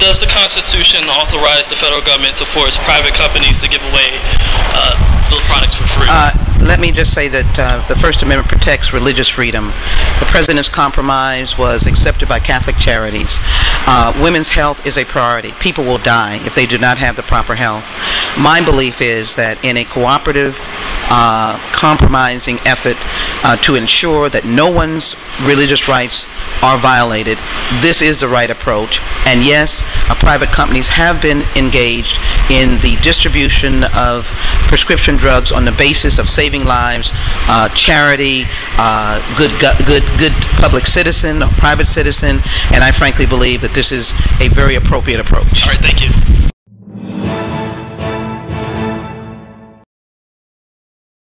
does the Constitution authorize the federal government to force private companies to give away uh, those products for free? Uh, let me just say that uh, the First Amendment protects religious freedom. The President's compromise was accepted by Catholic Charities. Uh, women's health is a priority. People will die if they do not have the proper health. My belief is that in a cooperative, uh, compromising effort uh, to ensure that no one's religious rights are violated, this is the right approach. And yes, uh, private companies have been engaged in the distribution of prescription drugs on the basis of saving lives, uh, charity, uh, good, good, good public citizen, private citizen, and I frankly believe that this is a very appropriate approach. All right, thank you.